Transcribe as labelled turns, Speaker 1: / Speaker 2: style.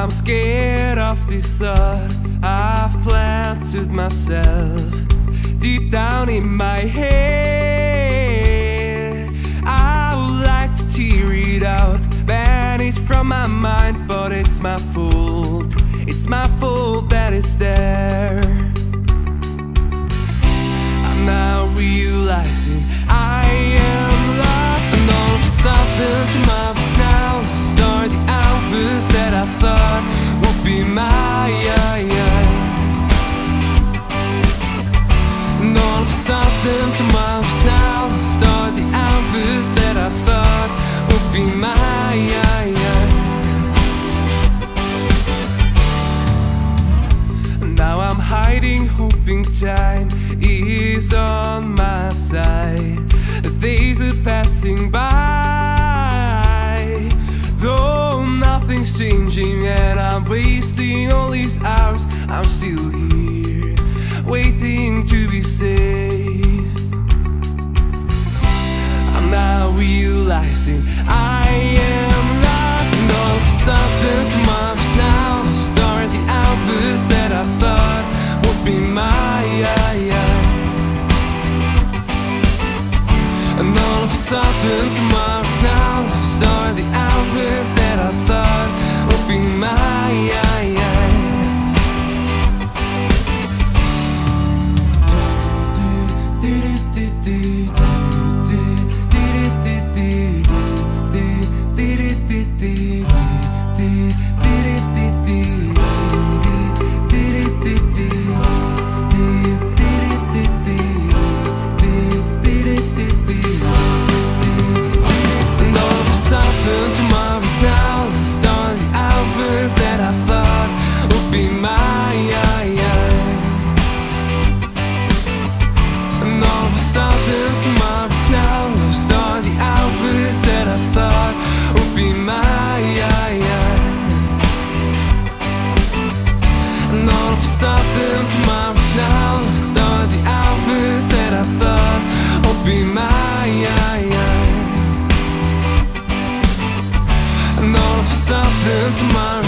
Speaker 1: of this thought I've planted myself deep down in my head. I would like to tear it out, ban it from my mind, but it's my fault. It's my fault that it's there. I'm now realizing I am lost. and all of something to I'm hoping time is on my side. The days are passing by, though nothing's changing, and I'm wasting all these hours. I'm still here, waiting to be saved. Sudden tomorrow's now. Start the outfits my And all of a sudden tomorrow's now Start the outfits that I thought would be my And all of a sudden tomorrow's now Start the outfits that I thought would be my And all of a sudden tomorrow